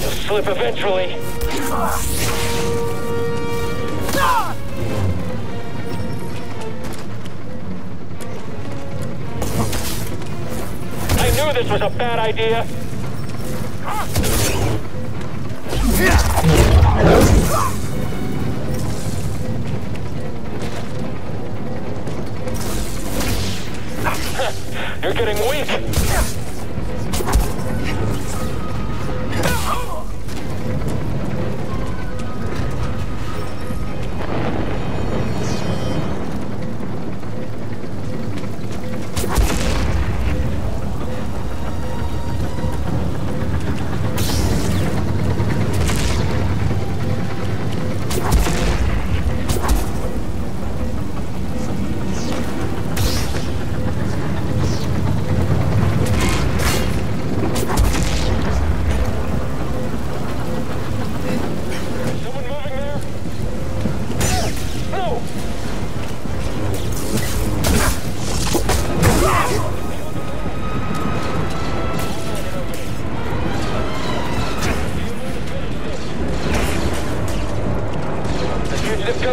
You'll slip eventually. I knew this was a bad idea. You're getting weak.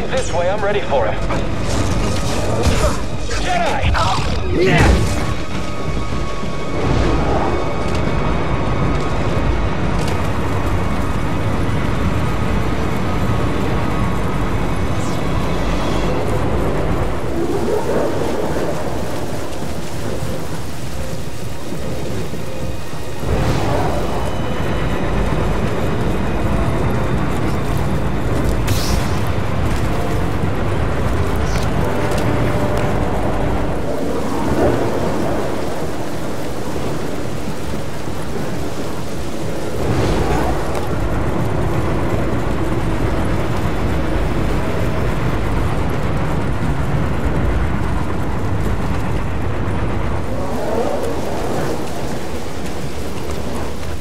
Comes this way, I'm ready for him. Jedi!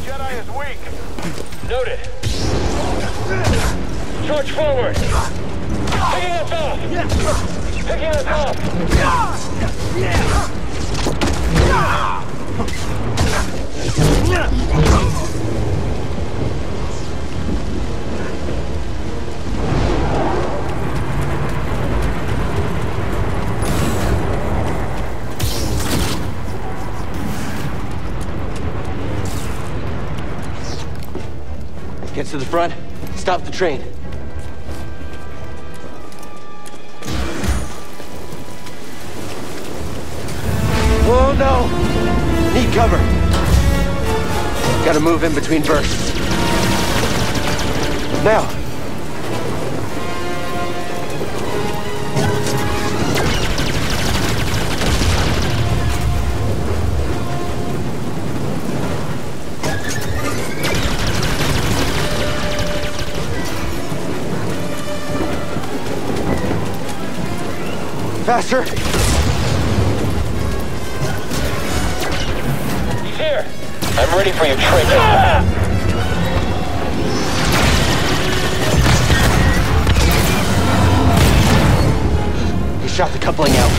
Jedi is weak. Noted. Charge forward. Picking us off. Picking us off. Get to the front, stop the train. Oh no! Need cover. Gotta move in between bursts. Now! Faster! He's here. I'm ready for your trick. He shot the coupling out.